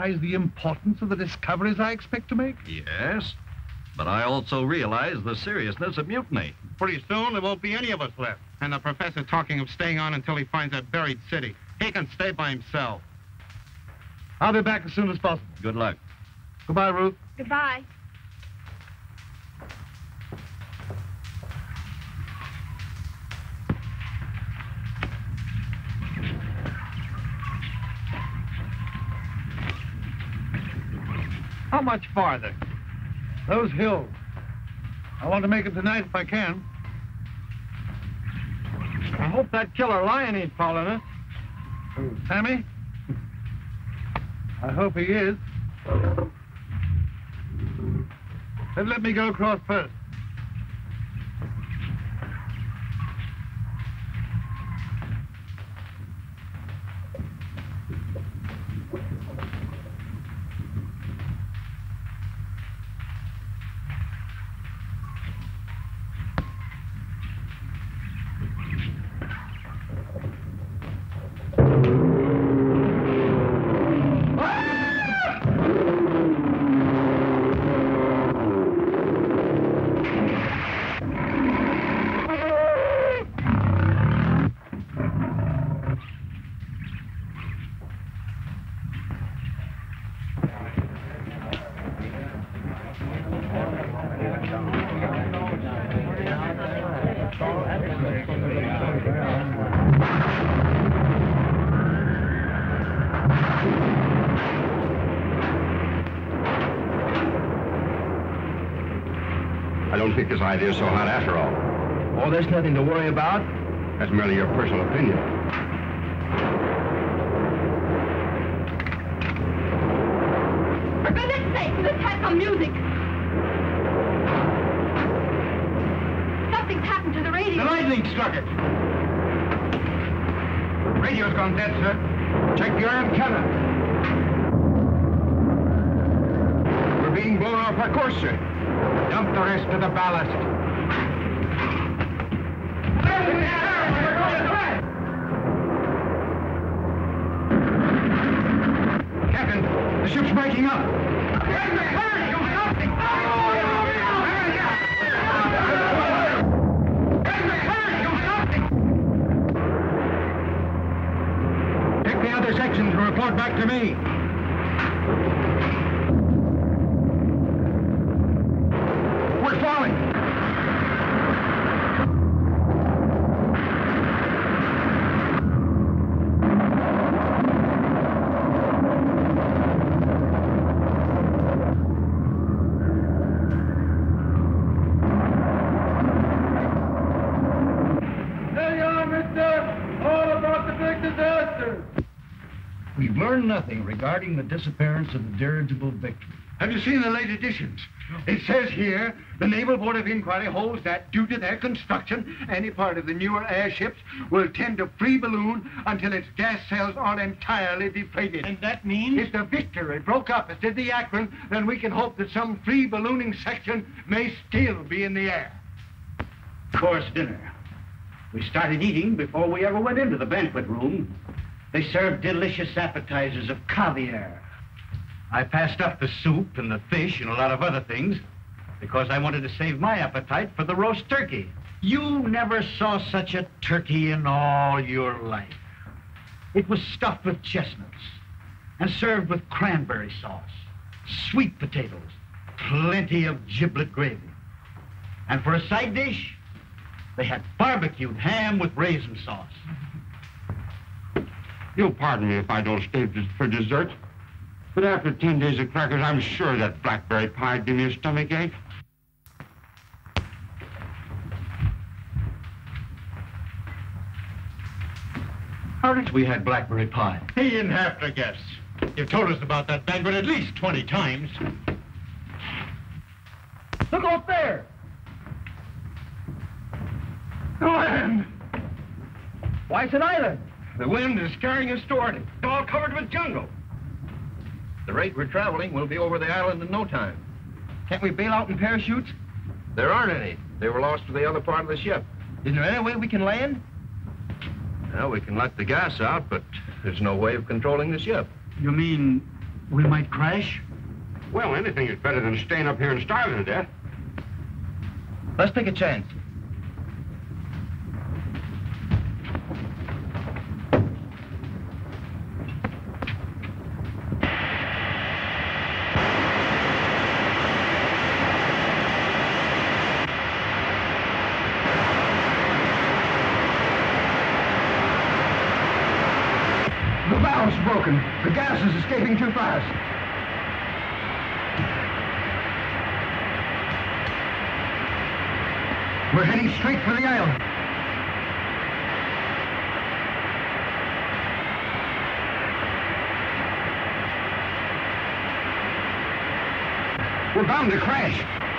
realize the importance of the discoveries I expect to make? Yes, but I also realize the seriousness of mutiny. Pretty soon, there won't be any of us left. And the professor talking of staying on until he finds that buried city. He can stay by himself. I'll be back as soon as possible. Good luck. Goodbye, Ruth. Goodbye. How much farther? Those hills. I want to make it tonight if I can. I hope that killer lion ain't following us. Who, Sammy? I hope he is. Then let me go across first. I don't think this idea is so hot after all. Oh, there's nothing to worry about. That's merely your personal opinion. For goodness sake, let's have some music. Something's happened to the radio. The lightning struck it. Radio's gone dead, sir. Check your antenna. We're being blown off our course, sir. Dump the rest of the ballast. Captain, the ship's breaking up. The other sections report back to me. We're falling. We've learned nothing regarding the disappearance of the dirigible Victory. Have you seen the late editions? It says here the Naval Board of Inquiry holds that due to their construction, any part of the newer airships will tend to free balloon until its gas cells are entirely deflated. And that means? If the Victory broke up as did the Akron, then we can hope that some free ballooning section may still be in the air. Course dinner. We started eating before we ever went into the banquet room. They served delicious appetizers of caviar. I passed up the soup and the fish and a lot of other things because I wanted to save my appetite for the roast turkey. You never saw such a turkey in all your life. It was stuffed with chestnuts and served with cranberry sauce, sweet potatoes, plenty of giblet gravy. And for a side dish, they had barbecued ham with raisin sauce. You'll pardon me if I don't stay for dessert. But after ten days of crackers, I'm sure that blackberry pie would give me a stomach ache. How did we had blackberry pie? He didn't have to guess. You've told us about that banquet at least 20 times. Look out there! Land! Why, it's an island. The wind is carrying us toward it. All covered with jungle. The rate we're traveling, we'll be over the island in no time. Can't we bail out in parachutes? There aren't any. They were lost to the other part of the ship. Is there any way we can land? Well, we can let the gas out, but there's no way of controlling the ship. You mean we might crash? Well, anything is better than staying up here and starving to death. Let's take a chance. The valve's broken. The gas is escaping too fast. We're heading straight for the island. We're bound to crash.